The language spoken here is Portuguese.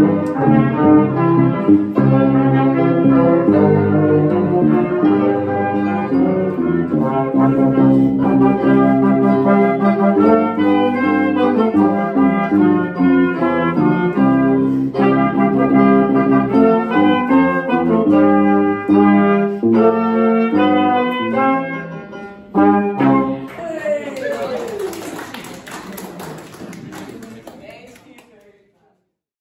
Música